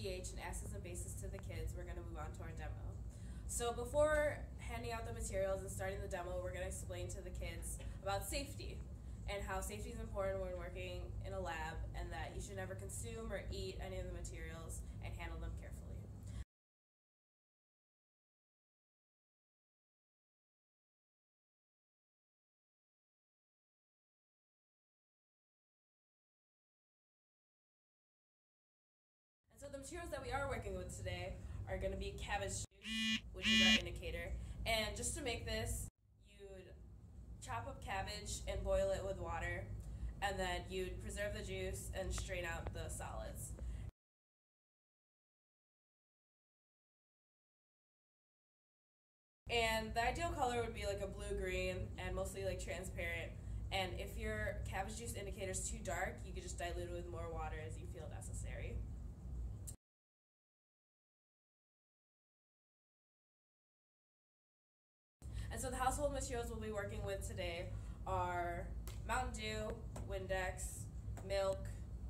pH and acids and bases to the kids, we're going to move on to our demo. So before handing out the materials and starting the demo, we're going to explain to the kids about safety and how safety is important when working in a lab and that you should never consume or eat any of the materials and handle them carefully. Materials that we are working with today are going to be cabbage juice, which is our indicator. And just to make this, you'd chop up cabbage and boil it with water, and then you'd preserve the juice and strain out the solids. And the ideal color would be like a blue green and mostly like transparent. And if your cabbage juice indicator is too dark, you could just dilute it with more water as you feel necessary. And so the household materials we'll be working with today are Mountain Dew, Windex, milk,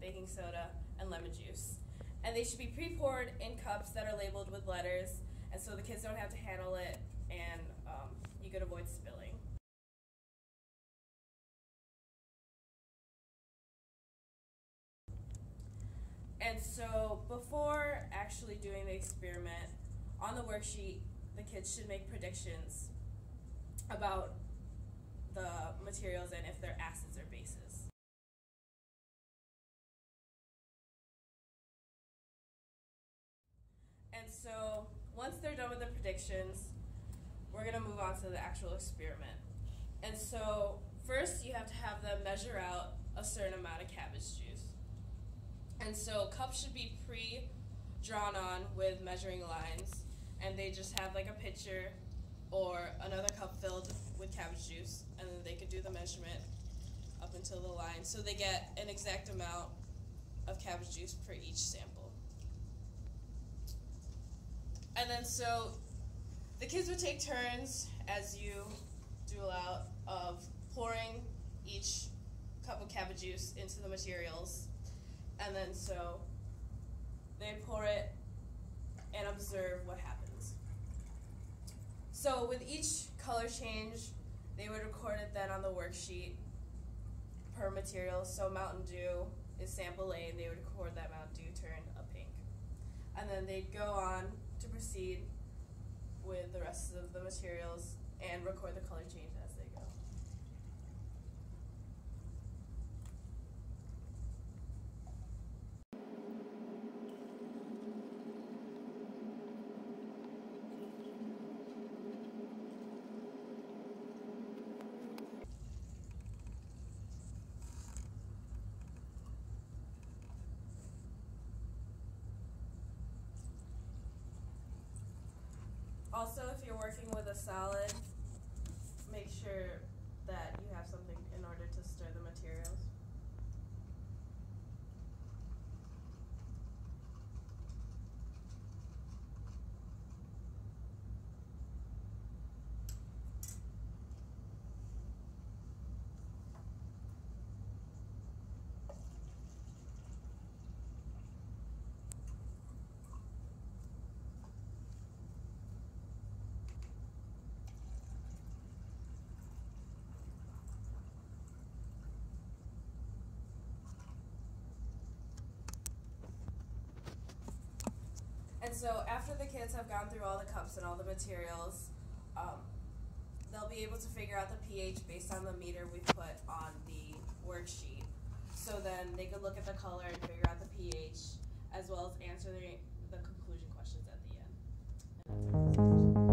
baking soda, and lemon juice. And they should be pre-poured in cups that are labeled with letters, and so the kids don't have to handle it, and um, you could avoid spilling. And so before actually doing the experiment, on the worksheet, the kids should make predictions about the materials and if they're acids or bases. And so once they're done with the predictions, we're going to move on to the actual experiment. And so first you have to have them measure out a certain amount of cabbage juice. And so cups should be pre-drawn on with measuring lines and they just have like a pitcher or another cup filled with cabbage juice, and then they could do the measurement up until the line. So they get an exact amount of cabbage juice per each sample. And then so the kids would take turns as you duel out of pouring each cup of cabbage juice into the materials. And then so they pour it and observe what happens. So with each color change, they would record it then on the worksheet per material. So Mountain Dew is sample A, and they would record that Mountain Dew turned a pink. And then they'd go on to proceed with the rest of the materials and record the color change as they go. Also, if you're working with a solid, make sure that you have something in order to stir the materials. And so after the kids have gone through all the cups and all the materials, um, they'll be able to figure out the pH based on the meter we put on the worksheet. So then they could look at the color and figure out the pH as well as answer the, the conclusion questions at the end.